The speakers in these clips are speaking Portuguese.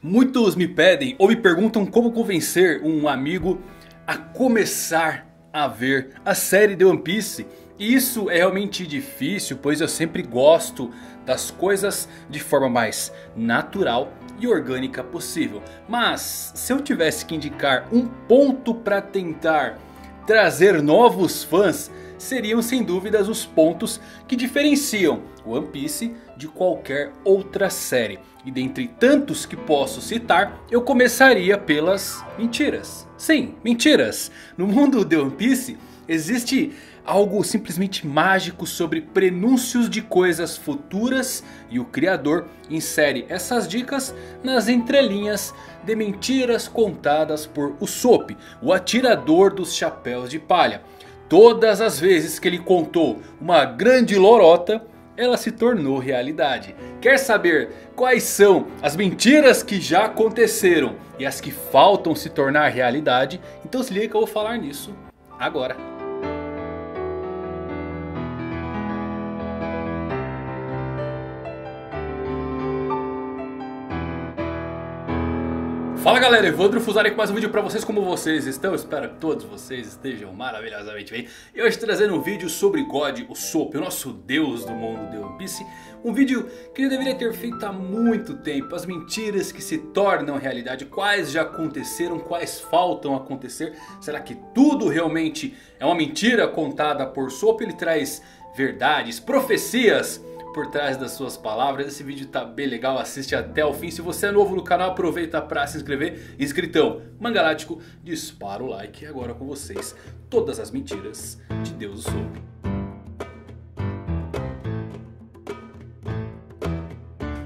Muitos me pedem ou me perguntam como convencer um amigo a começar a ver a série de One Piece. E isso é realmente difícil, pois eu sempre gosto das coisas de forma mais natural e orgânica possível. Mas se eu tivesse que indicar um ponto para tentar trazer novos fãs, seriam sem dúvidas os pontos que diferenciam One Piece de qualquer outra série. E dentre tantos que posso citar, eu começaria pelas mentiras. Sim, mentiras. No mundo de One Piece existe algo simplesmente mágico sobre prenúncios de coisas futuras e o criador insere essas dicas nas entrelinhas de mentiras contadas por Usopp, o atirador dos chapéus de palha. Todas as vezes que ele contou uma grande lorota, ela se tornou realidade. Quer saber quais são as mentiras que já aconteceram e as que faltam se tornar realidade? Então se liga que eu vou falar nisso agora. Fala galera, Evandro Fusari com mais um vídeo pra vocês, como vocês estão? Espero que todos vocês estejam maravilhosamente bem E hoje trazendo um vídeo sobre God, o Soap, o nosso deus do mundo de One Piece Um vídeo que eu deveria ter feito há muito tempo As mentiras que se tornam realidade, quais já aconteceram, quais faltam acontecer Será que tudo realmente é uma mentira contada por Soap? Ele traz verdades, profecias por trás das suas palavras. Esse vídeo tá bem legal, assiste até o fim. Se você é novo no canal, aproveita para se inscrever. Inscritão Mangalático, dispara o like. Agora com vocês, todas as mentiras de Deus sobre.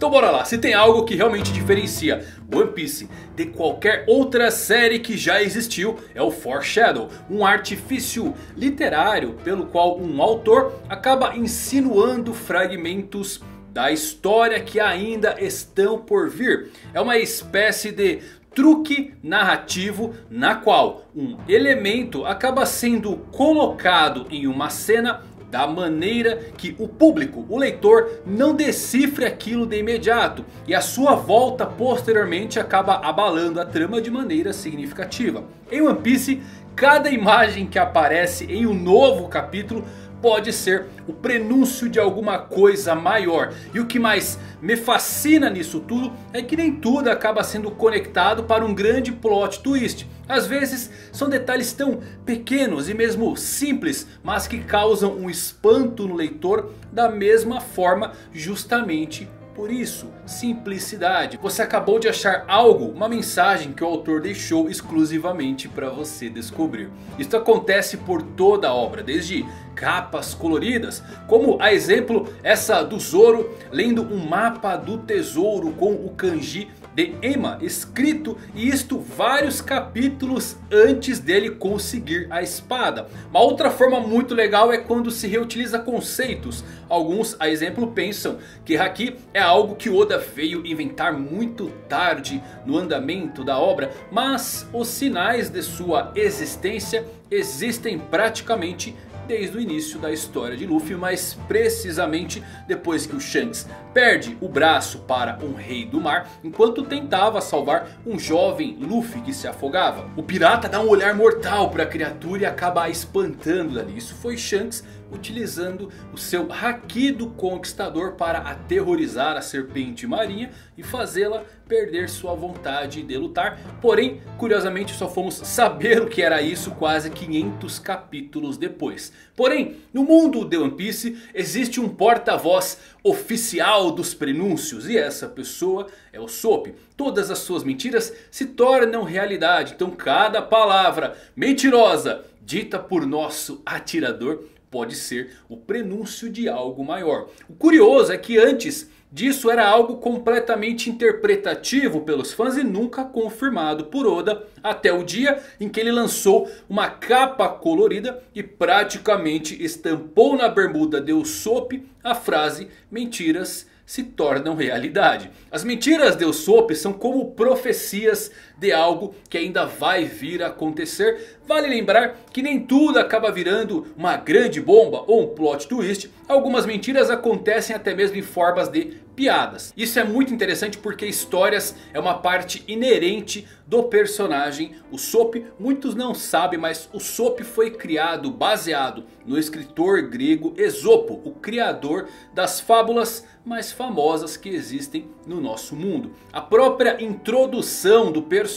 Então bora lá, se tem algo que realmente diferencia One Piece de qualquer outra série que já existiu é o Foreshadow. Um artifício literário pelo qual um autor acaba insinuando fragmentos da história que ainda estão por vir. É uma espécie de truque narrativo na qual um elemento acaba sendo colocado em uma cena da maneira que o público, o leitor, não decifre aquilo de imediato. E a sua volta posteriormente acaba abalando a trama de maneira significativa. Em One Piece, cada imagem que aparece em um novo capítulo pode ser o prenúncio de alguma coisa maior. E o que mais me fascina nisso tudo é que nem tudo acaba sendo conectado para um grande plot twist. Às vezes são detalhes tão pequenos e mesmo simples, mas que causam um espanto no leitor da mesma forma justamente por isso, simplicidade. Você acabou de achar algo, uma mensagem que o autor deixou exclusivamente para você descobrir. Isso acontece por toda a obra, desde capas coloridas, como a exemplo essa do Zoro lendo um mapa do tesouro com o kanji de Emma escrito e isto vários capítulos antes dele conseguir a espada. Uma outra forma muito legal é quando se reutiliza conceitos. Alguns a exemplo pensam que Haki é algo que Oda veio inventar muito tarde no andamento da obra. Mas os sinais de sua existência existem praticamente desde o início da história de Luffy, mas precisamente depois que o Shanks perde o braço para um rei do mar, enquanto tentava salvar um jovem Luffy que se afogava. O pirata dá um olhar mortal para a criatura e acaba espantando dali. Isso foi Shanks utilizando o seu Haki do Conquistador para aterrorizar a serpente marinha e fazê-la perder sua vontade de lutar. Porém, curiosamente só fomos saber o que era isso quase 500 capítulos depois. Porém, no mundo de One Piece existe um porta-voz oficial dos prenúncios e essa pessoa é o Soap. Todas as suas mentiras se tornam realidade, então cada palavra mentirosa dita por nosso atirador pode ser o prenúncio de algo maior. O curioso é que antes disso era algo completamente interpretativo pelos fãs e nunca confirmado por Oda. Até o dia em que ele lançou uma capa colorida e praticamente estampou na bermuda de Usopp a frase mentiras se tornam realidade. As mentiras de Usopp são como profecias de algo que ainda vai vir a acontecer. Vale lembrar que nem tudo acaba virando uma grande bomba ou um plot twist. Algumas mentiras acontecem até mesmo em formas de piadas. Isso é muito interessante porque histórias é uma parte inerente do personagem Usopp. Muitos não sabem, mas Usopp foi criado baseado no escritor grego Esopo, o criador das fábulas mais famosas que existem no nosso mundo. A própria introdução do personagem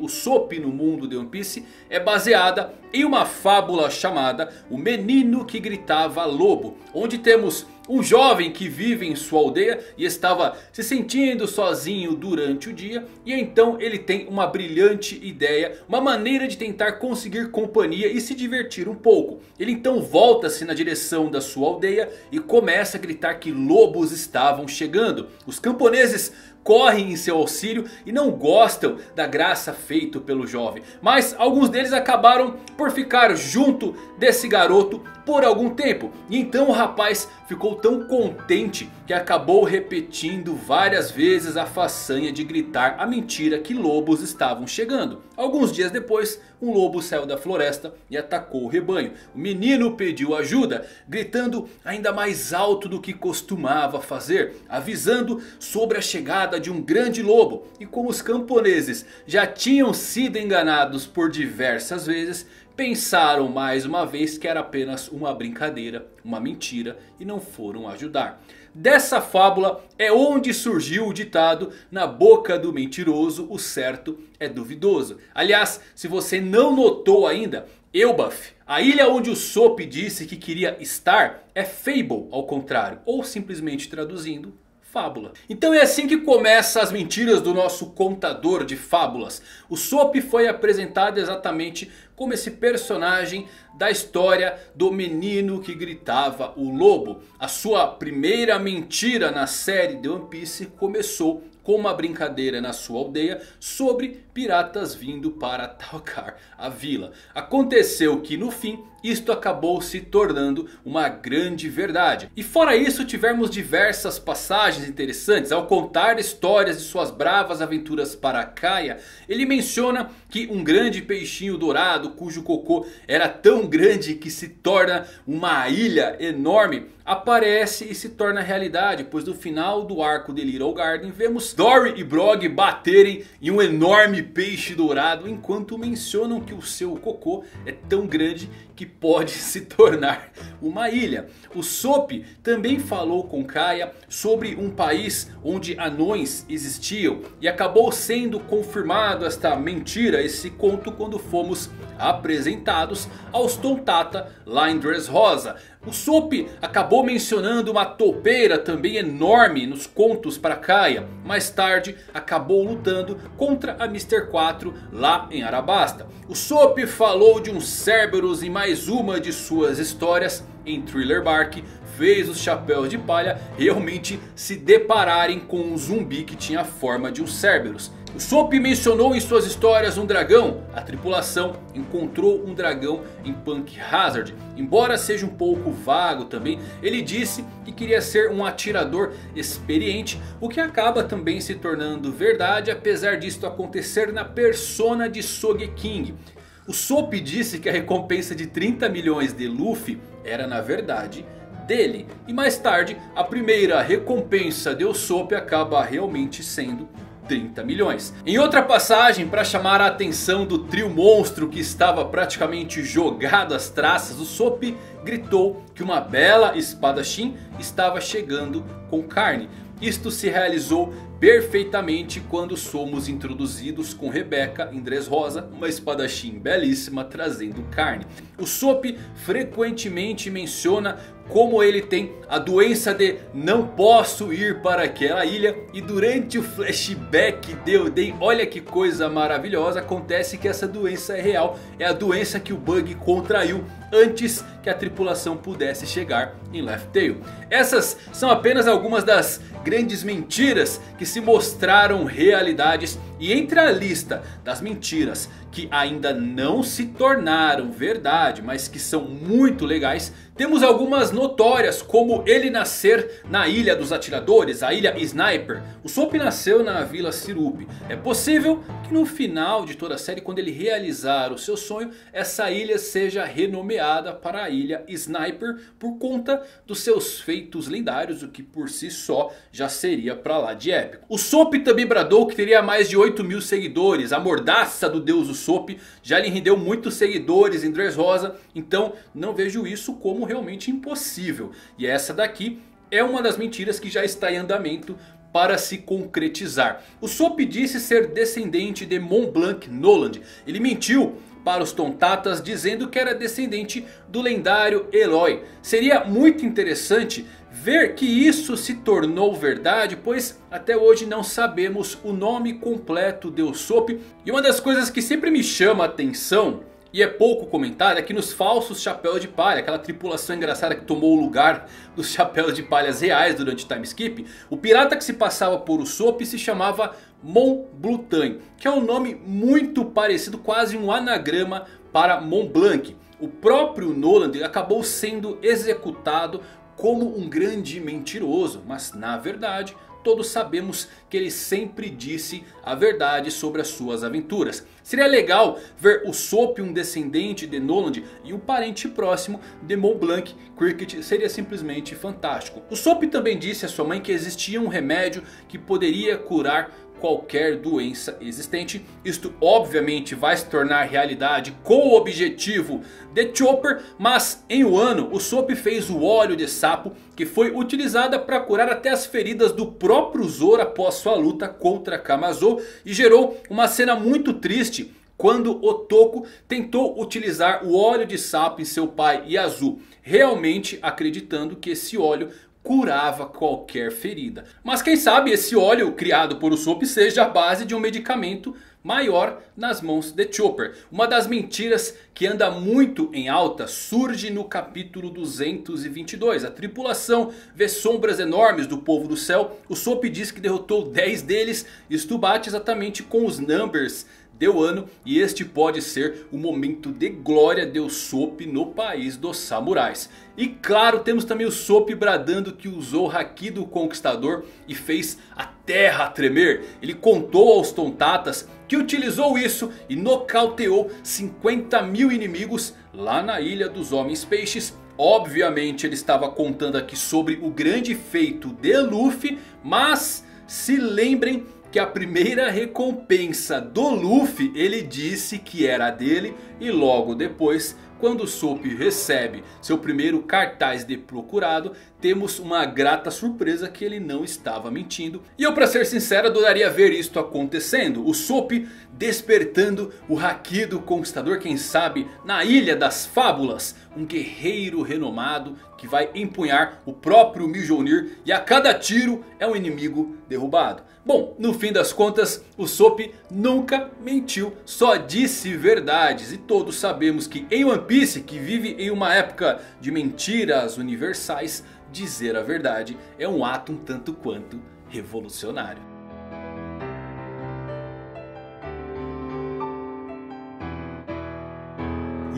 Usopp no mundo de One Piece é baseada em uma fábula chamada O Menino que Gritava Lobo, onde temos um jovem que vive em sua aldeia e estava se sentindo sozinho durante o dia. E então ele tem uma brilhante ideia, uma maneira de tentar conseguir companhia e se divertir um pouco. Ele então volta-se na direção da sua aldeia e começa a gritar que lobos estavam chegando. Os camponeses correm em seu auxílio e não gostam da graça feita pelo jovem. Mas alguns deles acabaram por ficar junto desse garoto por algum tempo. E então o rapaz ficou tão contente que acabou repetindo várias vezes a façanha de gritar a mentira que lobos estavam chegando. Alguns dias depois, um lobo saiu da floresta e atacou o rebanho. O menino pediu ajuda, gritando ainda mais alto do que costumava fazer, avisando sobre a chegada de um grande lobo. E como os camponeses já tinham sido enganados por diversas vezes, pensaram mais uma vez que era apenas uma brincadeira, uma mentira e não foram ajudar. Dessa fábula é onde surgiu o ditado na boca do mentiroso o certo é duvidoso. Aliás, se você não notou ainda, Elbaf, a ilha onde o Sop disse que queria estar é Fable ao contrário. Ou simplesmente traduzindo, fábula. Então é assim que começam as mentiras do nosso contador de fábulas. O Sop foi apresentado exatamente como esse personagem da história do menino que gritava o lobo. A sua primeira mentira na série de One Piece começou uma brincadeira na sua aldeia sobre piratas vindo para atacar a vila. Aconteceu que no fim isto acabou se tornando uma grande verdade. E fora isso tivemos diversas passagens interessantes. Ao contar histórias de suas bravas aventuras para Kaia. Ele menciona que um grande peixinho dourado cujo cocô era tão grande que se torna uma ilha enorme. Aparece e se torna realidade. Pois no final do arco de Little Garden vemos Dory e Brog baterem em um enorme peixe dourado. Enquanto mencionam que o seu cocô é tão grande que pode se tornar uma ilha. O Sop também falou com Kaia sobre um país onde anões existiam. E acabou sendo confirmado esta mentira, esse conto quando fomos apresentados aos Tontata lá em Dressrosa. O Sop acabou mencionando uma toupeira também enorme nos contos para Kaia. Mais tarde acabou lutando contra a Mr. 4 lá em Arabasta. O Sop falou de um Cerberus em mais uma de suas histórias em Thriller Bark fez os chapéus de palha realmente se depararem com um zumbi que tinha a forma de um Cerberus. O Sop mencionou em suas histórias um dragão. A tripulação encontrou um dragão em Punk Hazard. Embora seja um pouco vago também, ele disse que queria ser um atirador experiente. O que acaba também se tornando verdade, apesar disto acontecer na persona de Sogeking. O Sop disse que a recompensa de 30 milhões de Luffy era na verdade dele. E mais tarde a primeira recompensa de Usopp acaba realmente sendo 30 milhões. Em outra passagem, para chamar a atenção do trio monstro que estava praticamente jogado às traças, o Sop gritou que uma bela espadachim estava chegando com carne. Isto se realizou perfeitamente quando somos introduzidos com Rebeca em Dressrosa, uma espadachim belíssima trazendo carne. O Sop frequentemente menciona como ele tem a doença de não posso ir para aquela ilha. E durante o flashback de Oden, olha que coisa maravilhosa, acontece que essa doença é real. É a doença que o Bug contraiu antes que a tripulação pudesse chegar em Left Tail. Essas são apenas algumas das grandes mentiras que se mostraram realidades. E entre a lista das mentiras que ainda não se tornaram verdade, mas que são muito legais, temos algumas notórias, como ele nascer na Ilha dos Atiradores, a Ilha Sniper. O Soap nasceu na Vila Sirup. É possível que no final de toda a série, quando ele realizar o seu sonho, essa ilha seja renomeada para a Ilha Sniper por conta dos seus feitos lendários, o que por si só já seria para lá de épico. O Soap também bradou que teria mais de 8 mil seguidores. A mordaça do deus Usopp já lhe rendeu muitos seguidores em Dressrosa. Então não vejo isso como realmente impossível. E essa daqui é uma das mentiras que já está em andamento para se concretizar. O Soap disse ser descendente de Mont Blanc Noland. Ele mentiu para os Tontatas dizendo que era descendente do lendário Eloy. Seria muito interessante ver que isso se tornou verdade, pois até hoje não sabemos o nome completo de Usopp. E uma das coisas que sempre me chama a atenção e é pouco comentado é que nos falsos chapéus de palha, aquela tripulação engraçada que tomou o lugar dos chapéus de palhas reais durante time skip, o pirata que se passava por Usopp se chamava Mont Blutain, que é um nome muito parecido, quase um anagrama para Mont Blanc. O próprio Noland acabou sendo executado como um grande mentiroso, mas na verdade todos sabemos que ele sempre disse a verdade sobre as suas aventuras. Seria legal ver o Soap, um descendente de Noland e um parente próximo de Mont Blanc Cricket seria simplesmente fantástico. O Soap também disse a sua mãe que existia um remédio que poderia curar qualquer doença existente. Isto obviamente vai se tornar realidade com o objetivo de Chopper. Mas em um ano o Soap fez o óleo de sapo que foi utilizada para curar até as feridas do próprio Zoro após sua luta contra Kamazo. E gerou uma cena muito triste quando Otoko tentou utilizar o óleo de sapo em seu pai Yazu. Realmente acreditando que esse óleo curava qualquer ferida. Mas quem sabe esse óleo criado por Usopp seja a base de um medicamento maior nas mãos de Chopper. Uma das mentiras que anda muito em alta surge no capítulo 222. A tripulação vê sombras enormes do povo do céu. Usopp diz que derrotou 10 deles. Isto bate exatamente com os numbers deu ano e este pode ser o momento de glória de Usopp no país dos samurais. E claro, temos também o Usopp bradando que usou o Haki do Conquistador e fez a terra tremer. Ele contou aos Tontatas que utilizou isso e nocauteou 50 mil inimigos lá na Ilha dos Homens Peixes. Obviamente ele estava contando aqui sobre o grande feito de Luffy, mas se lembrem que a primeira recompensa do Luffy ele disse que era dele e logo depois quando Soap recebe seu primeiro cartaz de procurado, temos uma grata surpresa que ele não estava mentindo. E eu para ser sincero adoraria ver isto acontecendo. O Soap despertando o Haki do Conquistador, quem sabe na Ilha das Fábulas. Um guerreiro renomado que vai empunhar o próprio Mjolnir e a cada tiro é um inimigo derrubado. Bom, no fim das contas, o Soap nunca mentiu, só disse verdades. E todos sabemos que em One Piece, que vive em uma época de mentiras universais, dizer a verdade é um ato um tanto quanto revolucionário.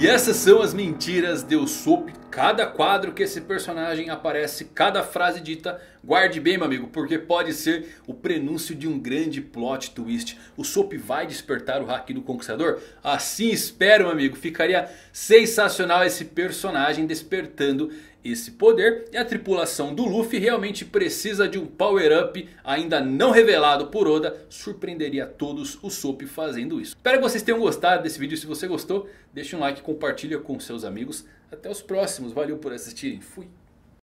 E essas são as mentiras de Usopp. Cada quadro que esse personagem aparece, cada frase dita, guarde bem meu amigo. Porque pode ser o prenúncio de um grande plot twist. O Usopp vai despertar o Haki do Conquistador? Assim espero meu amigo. Ficaria sensacional esse personagem despertando esse poder. E a tripulação do Luffy realmente precisa de um power up ainda não revelado por Oda. Surpreenderia todos o Soap fazendo isso. Espero que vocês tenham gostado desse vídeo. Se você gostou, deixe um like, compartilha com seus amigos. Até os próximos. Valeu por assistirem. Fui.